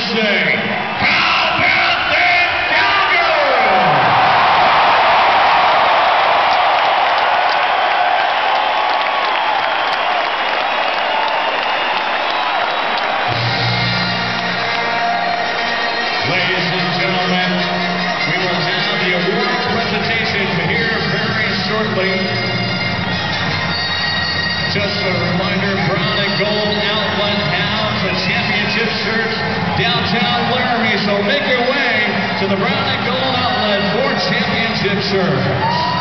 Hussein. to the brown and gold outlet for championship shirts.